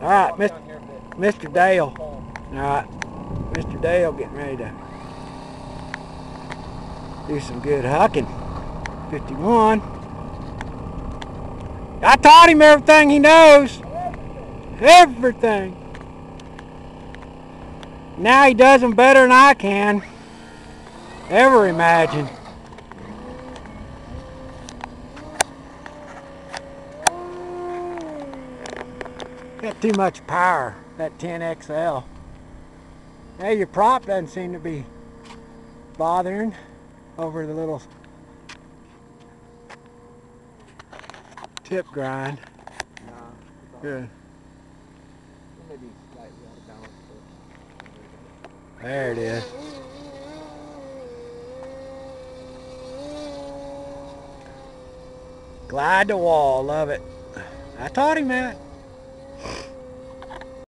All right, Mr. Mr. Dale. All right, Mr. Dale getting ready to do some good hucking. 51. I taught him everything he knows. Everything. Now he does them better than I can ever imagine. Got too much power, that 10XL. Now your prop doesn't seem to be bothering over the little tip grind. Nah, Good. right. Maybe slightly out of balance, but- There it is. Glide the wall, love it. I taught him that.